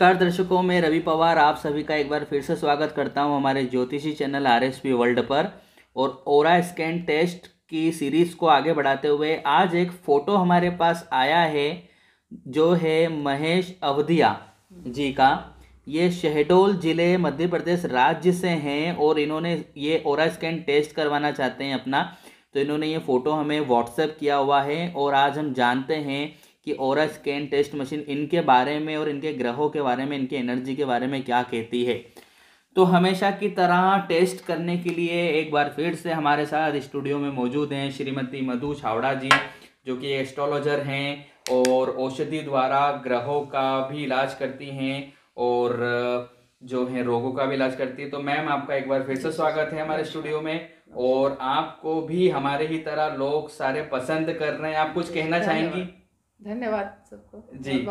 नमस्कार दर्शकों, मैं रवि पवार आप सभी का एक बार फिर से स्वागत करता हूँ हमारे ज्योतिषी channel R S P world पर और ओरा स्कैन टेस्ट की सीरीज़ को आगे बढ़ाते हुए आज एक फ़ोटो हमारे पास आया है, जो है महेश अवधिया जी का। ये शहडोल ज़िले मध्य प्रदेश राज्य से हैं और इन्होंने ये ओरा स्कैन टेस्ट करवाना चाहते हैं अपना। तो इन्होंने ये फ़ोटो हमें व्हाट्सएप किया हुआ है और आज हम जानते हैं कि ओरा स्कैन टेस्ट मशीन इनके बारे में और इनके ग्रहों के बारे में इनकी एनर्जी के बारे में क्या कहती है। तो हमेशा की तरह टेस्ट करने के लिए एक बार फिर से हमारे साथ स्टूडियो में मौजूद हैं श्रीमती मधु छावड़ा जी जो कि एस्ट्रोलॉजर हैं और औषधि द्वारा ग्रहों का भी इलाज करती हैं और जो है रोगों का भी इलाज करती है। तो मैम आपका एक बार फिर से स्वागत है हमारे स्टूडियो में और आपको भी हमारे ही तरह लोग सारे पसंद कर रहे हैं। आप कुछ कहना चाहेंगी? धन्यवाद सबको। जी।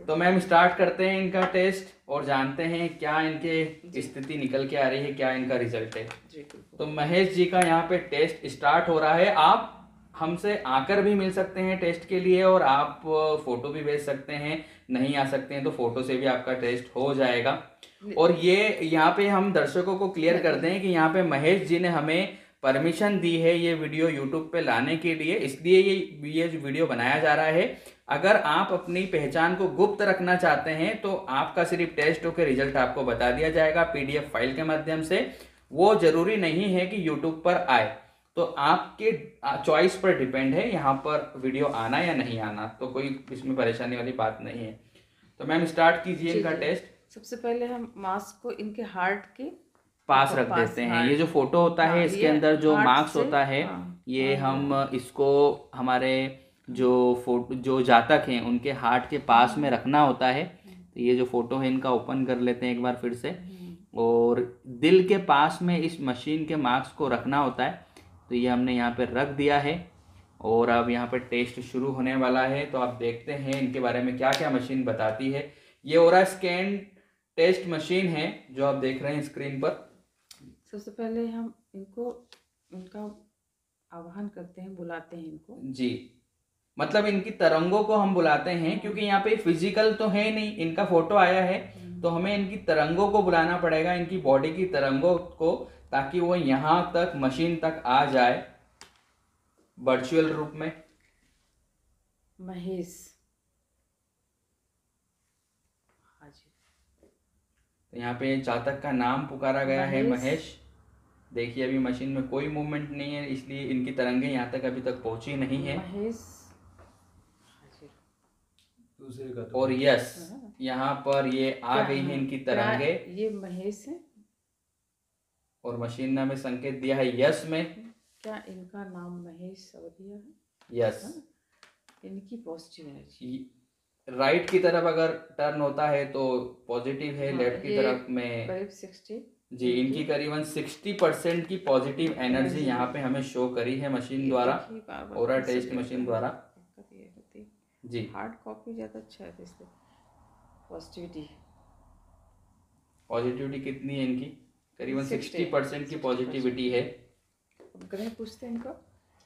तो मैम स्टार्ट करते हैं इनका टेस्ट और जानते हैं क्या इनके स्थिति निकल के आ रही है क्या इनका रिज़ल्ट है। जी तो महेश जी का यहाँ पे टेस्ट स्टार्ट हो रहा है। आप हमसे आकर भी मिल सकते हैं टेस्ट के लिए और आप फ़ोटो भी भेज सकते हैं। नहीं आ सकते हैं तो फ़ोटो से भी आपका टेस्ट हो जाएगा। और ये यहाँ पे हम दर्शकों को क्लियर कर दें कि यहाँ पे महेश जी ने हमें परमिशन दी है ये वीडियो यूट्यूब पे लाने के लिए इसलिए ये ये वीडियो बनाया जा रहा है। अगर आप अपनी पहचान को गुप्त रखना चाहते हैं तो आपका सिर्फ़ टेस्ट के रिज़ल्ट आपको बता दिया जाएगा पीडीएफ फ़ाइल के माध्यम से। वो ज़रूरी नहीं है कि यूट्यूब पर आए। तो आपके चॉइस पर डिपेंड है यहाँ पर वीडियो आना या नहीं आना। तो कोई इसमें परेशानी वाली बात नहीं है। तो मैम स्टार्ट कीजिए इनका टेस्ट सबसे पहले हम मास्क को इनके हार्ट के पास रख देते हैं हाँ। ये जो फ़ोटो होता है हाँ, इसके अंदर जो मार्क्स होता है हाँ, ये हम इसको हमारे जो फ़ोटो जो जातक हैं उनके हार्ट के पास में रखना होता है। तो ये जो फ़ोटो है इनका ओपन कर लेते हैं एक बार फिर से। और दिल के पास में इस मशीन के मार्क्स को रखना होता है। तो ये हमने यहाँ पर रख दिया है। और अब यहाँ पर टेस्ट शुरू होने वाला है। तो आप देखते हैं इनके बारे में क्या क्या मशीन बताती है। ये ओरा स्कैन टेस्ट मशीन है जो आप देख रहे हैं स्क्रीन पर। सबसे पहले हम इनको इनका आह्वान करते हैं बुलाते हैं इनको। जी। मतलब इनकी तरंगों को हम बुलाते हैं क्योंकि यहाँ पे फ़िज़िकल तो है नहीं इनका फ़ोटो आया है तो हमें इनकी तरंगों को बुलाना पड़ेगा इनकी बॉडी की तरंगों को ताकि वो यहाँ तक मशीन तक आ जाए वर्चुअल रूप में। महेश। हाँ तो यहाँ पे जातक का नाम पुकारा गया है महेश। देखिए अभी मशीन में कोई मूवमेंट नहीं है इसलिए इनकी तरंगे यहाँ तक अभी तक पहुँची नहीं है। महेश। हाँ जी दूसरे का तो और यस हाँ। यहाँ पर ये आ गई है है? इनकी तरंगे। ये महेश है? और मशीन ने हमें संकेत दिया है यस में। क्या इनका नाम महेश अवधिया है? यस हाँ? इनकी पॉजिटिव एनर्जी राइट की तरफ़ अगर टर्न होता है तो पॉजिटिव है हाँ, लेफ़्ट की तरफ़ में करीब सिक्सटी जी इनकी करीबन सिक्सटी परसेंट की पॉजिटिव एनर्जी यहाँ पे हमें शो करी है मशीन द्वारा ओरा टेस्ट मशीन द्वारा। जी। हार्ड कॉपी ज़्यादा अच्छा है तो इसलिए पॉजिटिविटी। पॉजिटिविटी कितनी है इनकी? करीबन सिक्सटी परसेंट की पॉजिटिविटी है। ग्रह पूछते हैं इनको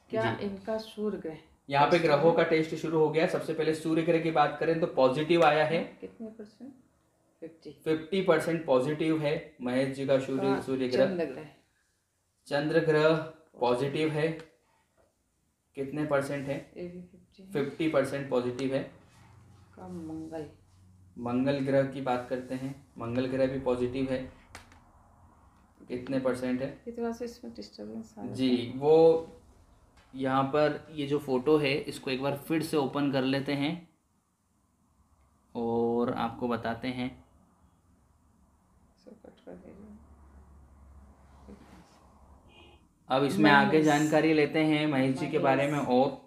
क्या इनका सूर्य ग्रह? यहाँ पे ग्रहों का टेस्ट शुरू हो गया। सबसे पहले सूर्य ग्रह की बात करें तो पॉजिटिव आया है। कितने परसेंट? फिफ्टी। परसेंट पॉजिटिव है महेश जी का सूर्य सूर्य ग्रह चंद्र ग्रह पॉजिटिव है। कितने परसेंट है? फिफ्टी परसेंट पॉजिटिव है। मंगल। मंगल ग्रह की बात करते हैं। मंगल ग्रह भी पॉजिटिव है। कितने परसेंट है? की तरह से इसमें डिस्टर्बेंस आ जी वो यहाँ पर ये जो फ़ोटो है इसको एक बार फिर से ओपन कर लेते हैं और आपको बताते हैं सब कट कर दीजिए अब इसमें आगे जानकारी लेते हैं महेश जी के बारे में और।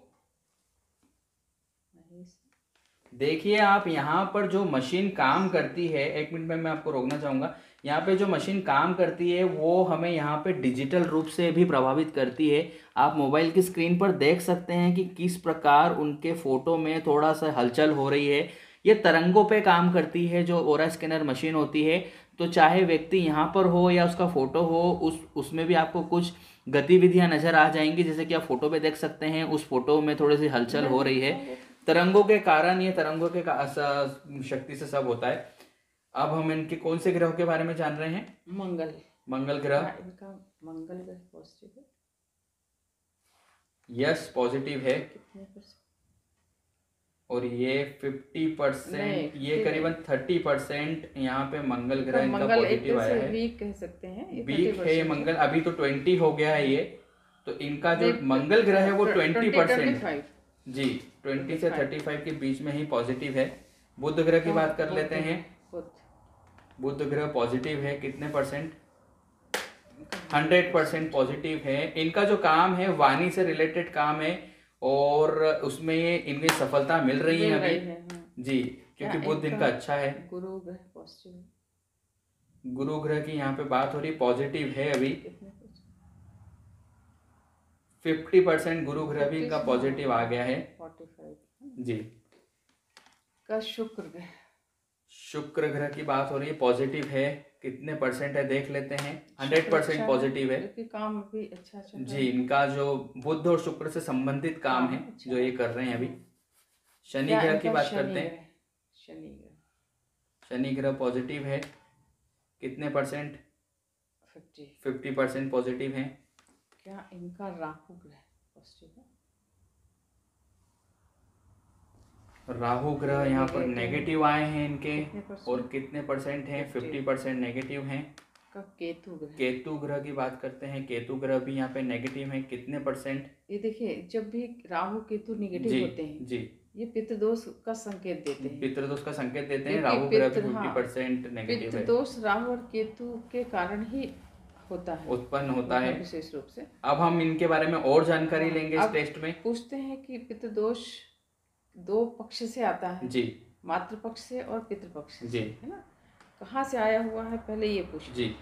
देखिए आप यहाँ पर जो मशीन काम करती है एक मिनट में मैं आपको रोकना चाहूँगा। यहाँ पे जो मशीन काम करती है वो हमें यहाँ पे डिजिटल रूप से भी प्रभावित करती है। आप मोबाइल की स्क्रीन पर देख सकते हैं कि किस प्रकार उनके फ़ोटो में थोड़ा सा हलचल हो रही है। ये तरंगों पे काम करती है जो ओरा स्कैनर मशीन होती है। तो चाहे व्यक्ति यहाँ पर हो या उसका फ़ोटो हो उस उसमें भी आपको कुछ गतिविधियाँ नज़र आ जाएँगी। जैसे कि आप फ़ोटो पे देख सकते हैं उस फ़ोटो में थोड़ी सी हलचल हो रही है। तरंगों के कारण ये तरंगों के शक्ति से सब होता है। अब हम इनके कौन से ग्रह के बारे में जान रहे हैं? मंगल। मंगल ग्रह। हाँ, इनका मंगल ग्रह पॉजिटिव है। यस पॉजिटिव है। कितने और ये फिफ्टी परसेंट ये करीबन थर्टी परसेंट यहाँ पे मंगल ग्रह इनका पॉजिटिव आया है। वीक कह सकते हैं वीक है ये मंगल अभी तो ट्वेंटी हो गया है ये। तो इनका जो मंगल ग्रह है वो 20, ट्वेंटी परसेंट जी ट्वेंटी से 25 थर्टी फाइव के बीच में ही पॉजिटिव है। बुध ग्रह की बात कर लेते हैं। बुध। बुध ग्रह पॉजिटिव है कितने परसेंट हंड्रेड परसेंट पॉजिटिव है। इनका जो काम है वाणी से रिलेटेड काम है और उसमें इनकी सफलता मिल रही है अभी। है। जी क्योंकि क्या बुध इनका- अच्छा है। गुरु ग्रह पॉजिटिव गुरु ग्रह की यहाँ पे बात हो रही पॉजिटिव है अभी। फिफ्टी परसेंट गुरु ग्रह भी इनका पॉजिटिव आ गया है। जी का शुक्र ग्रह शुक्र ग्रह की बात हो रही है पॉजिटिव है। कितने परसेंट है देख लेते हैं। हंड्रेड परसेंट अच्छा पॉजिटिव है। क्योंकि काम भी अच्छा चल जी इनका जो बुद्ध और शुक्र से संबंधित काम है हाँ, अच्छा। जो ये कर रहे हैं अभी। शनि ग्रह की बात करते हैं। शनि ग्रह। शनि ग्रह पॉजिटिव है। कितने percent fifty fifty percent positive है। क्या इनका राहु ग्रह पॉजिटिव है? राहु ग्रह यहाँ पर नेगेटिव आए हैं इनके। और कितने परसेंट हैं? फिफ्टी परसेंट नेगेटिव हैं। केतु ग्रह। केतु ग्रह की बात करते हैं। केतु ग्रह भी यहाँ पे नेगेटिव है। कितने परसेंट ये देखिए जब भी राहु केतु निगेटिव होते हैं जी। ये पितृदोष का संकेत देते हैं। पितृदोष का संकेत देते हैं। राहु ग्रह फिफ्टी परसेंट नेगेटिव पितृदोष राहु और केतु के कारण ही होता है। उत्पन्न होता है। विशेष रूप से। अब हम इनके बारे में और जानकारी हाँ, लेंगे इस टेस्ट में। पूछते हैं कि पितृदोष दो पक्ष से आता है। जी। मातृपक्ष से और पितृपक्ष से जी। है ना? कहाँ से आया हुआ है? पहले ये पूछ। जी।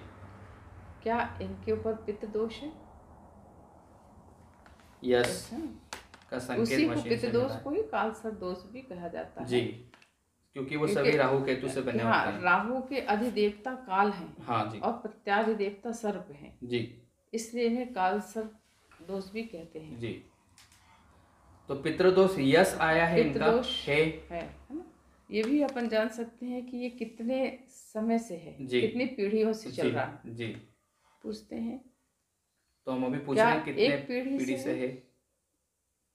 क्या इनके ऊपर पित्त दोष है? यस। का उसी को पित्त दोष को ही कालसर दोष भी कहा जाता जी। है। जी। क्योंकि वो सभी राहु केतु से बने हाँ होते हैं। राहु के अधिदेवता काल हैं। हाँ जी। और प्रत्याधिदेवता सर्प हैं। जी। इसलिए इन्हें कालसर दोष भी कहते हैं। जी। तो पितृदोष यस आया है इनका पितृदोष है। है है ये भी अपन जान सकते हैं कि ये कितने समय से है कितनी पीढ़ियों से चल रहा है। जी। पूछते हैं। तो हम अभी पूछ रहे हैं कितने एक पीढ़ी पीढ़ी से से है?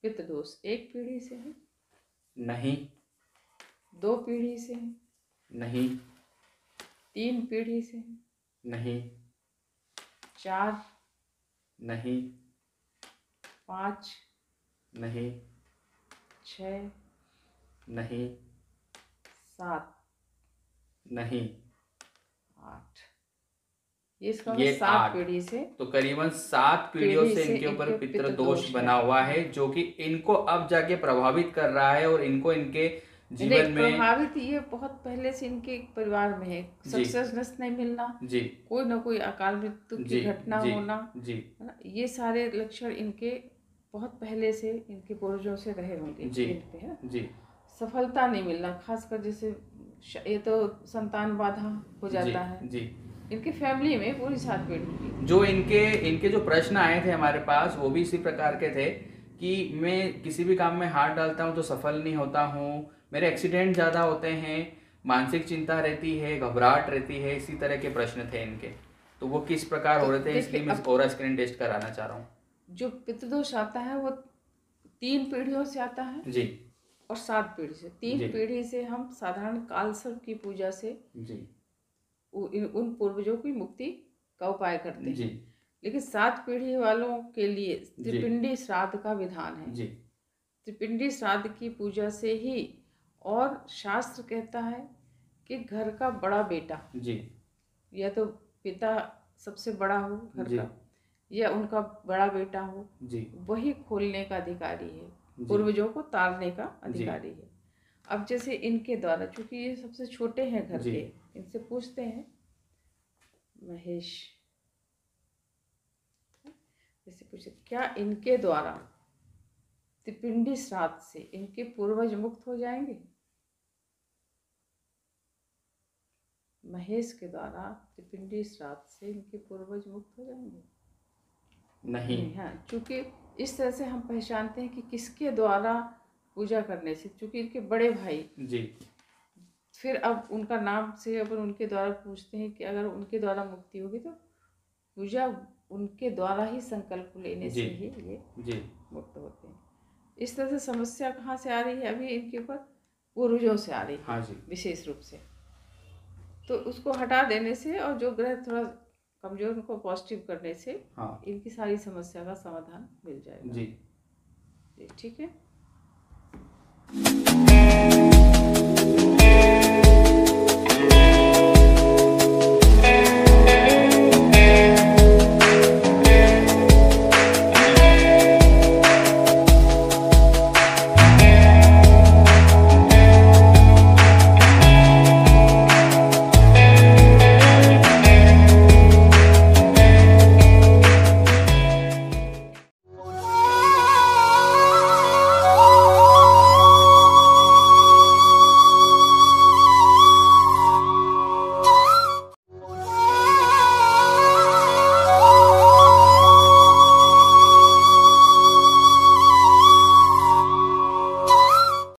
पित्त दोष एक पीढ़ी से है? नहीं। दो पीढ़ी से है? नहीं। तीन पीढ़ी से है? नहीं। चार? नहीं। पाँच? नहीं। छ। नहीं। सात। नहीं। आठ। ये इसका ये सात पीढ़ी से तो करीबन सात पीढ़ियों से से इनके ऊपर पितृदोष पितृदोष बना हुआ है जो कि इनको अब जाके प्रभावित कर रहा है और इनको इनके जीवन में प्रभावित ये बहुत पहले से इनके परिवार में है। सक्सेसनेस नहीं मिलना। जी। कोई ना कोई अकाल मृत्यु की घटना होना। जी। ये सारे लक्षण इनके बहुत पहले से इनके पूर्वजों से रहे होंगे जी। है ना? जी। सफलता नहीं मिलना खासकर जैसे ये तो संतान बाधा हो जाता जी है। जी। इनकी फैमिली में पूरी सात पीढ़ी जो इनके इनके जो प्रश्न आए थे हमारे पास वो भी इसी प्रकार के थे कि मैं किसी भी काम में हाथ डालता हूँ तो सफल नहीं होता हूँ मेरे एक्सीडेंट ज़्यादा होते हैं मानसिक चिंता रहती है घबराहट रहती है इसी तरह के प्रश्न थे इनके। तो वो किस प्रकार तो हो रहे थे इसलिए मैं ओरा स्क्रीन टेस्ट कराना चाह रहा हूँ। जो पितृदोष आता है वो तीन पीढ़ियों से आता है जी। और सात पीढ़ी से। तीन पीढ़ी से हम साधारण कालसर्प की पूजा से जी। उन पूर्वजों की मुक्ति का उपाय करते हैं। लेकिन सात पीढ़ी वालों के लिए त्रिपिंडी श्राद्ध का विधान है। त्रिपिंडी श्राद्ध की पूजा से ही और शास्त्र कहता है कि घर का बड़ा बेटा जी। या तो पिता सबसे बड़ा हो घर का। या उनका बड़ा बेटा हो जी। वही खोलने का अधिकारी है पूर्वजों को तारने का अधिकारी है। अब जैसे इनके द्वारा चूँकि ये सबसे छोटे हैं घर के इनसे पूछते हैं महेश जैसे पूछे क्या इनके द्वारा त्रिपिंडी श्राद्ध से इनके पूर्वज मुक्त हो जाएँगे? महेश के द्वारा त्रिपिंडी श्राद्ध से इनके पूर्वज मुक्त हो जाएँगे। नहीं। हाँ चूँकि इस तरह से हम पहचानते हैं कि किसके द्वारा पूजा करने से चूँकि इनके बड़े भाई। जी। फिर अब उनका नाम से अपन उनके द्वारा पूछते हैं कि अगर उनके द्वारा मुक्ति होगी तो पूजा उनके द्वारा ही संकल्प लेने से ही ये जी। मुक्त होते हैं। इस तरह से समस्या कहाँ से आ रही है अभी इनके ऊपर? पूर्वजों से आ रही है हाँ जी। विशेष रूप से। तो उसको हटा देने से और जो ग्रह थोड़ा कमज़ोर को पॉजिटिव करने से हाँ। इनकी सारी समस्या का समाधान मिल जाएगा। जी ठीक है?